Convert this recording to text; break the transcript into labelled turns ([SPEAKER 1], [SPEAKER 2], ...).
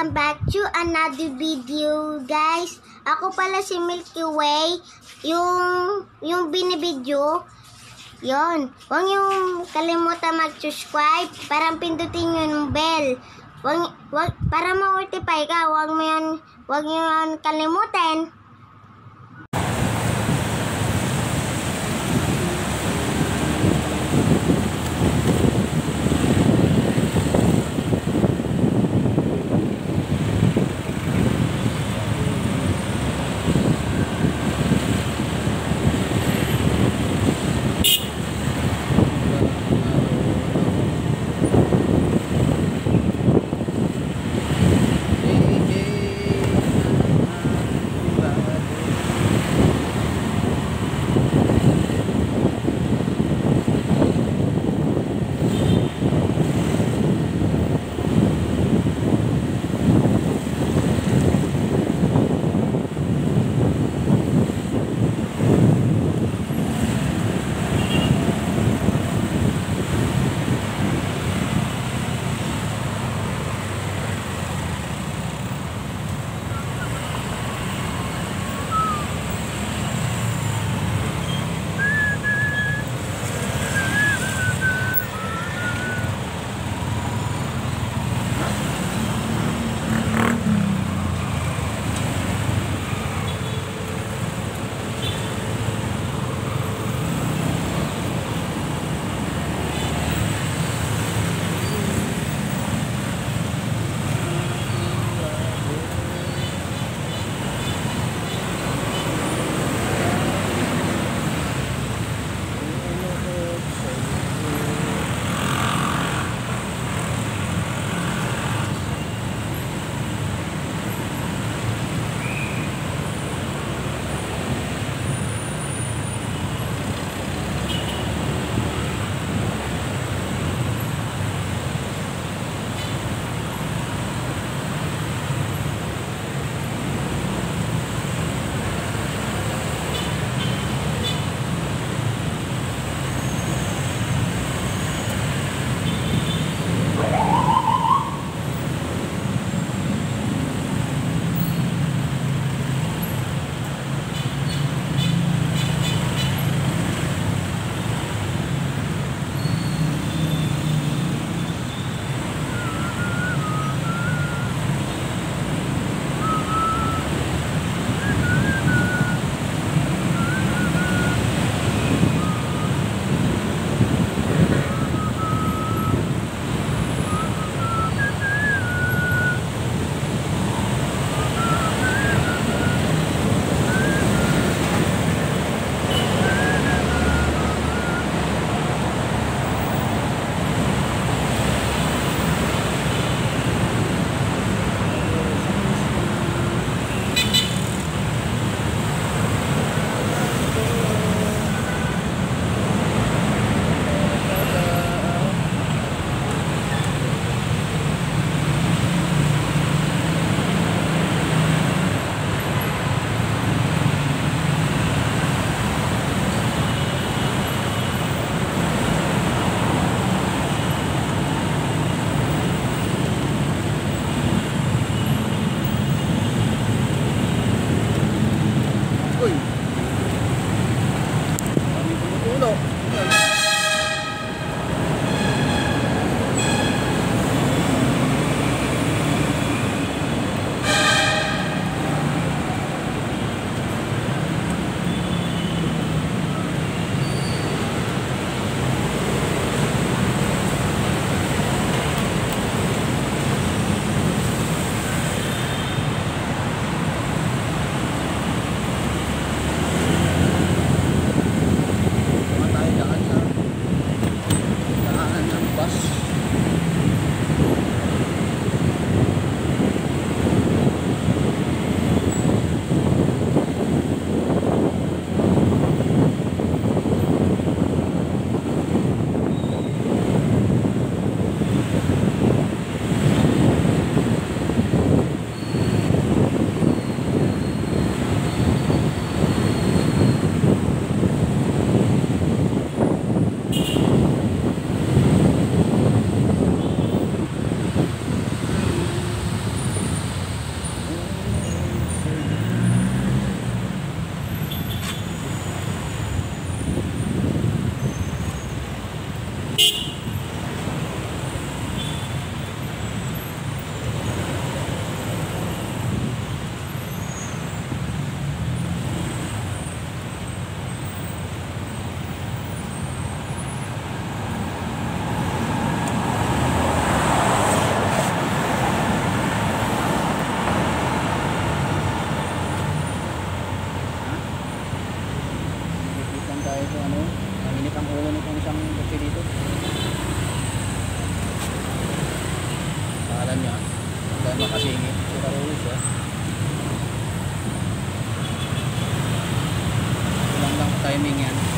[SPEAKER 1] another video, guys. Ako pala si Milky Way. Yung, yung binibidyo, yon. Huwag yung kalimutan mag-subscribe. Parang pindutin yung bell. Wag, wag, para ma-notify ka, huwag mo yun, huwag nyo yun kalimutan.
[SPEAKER 2] mundo. Timing yan.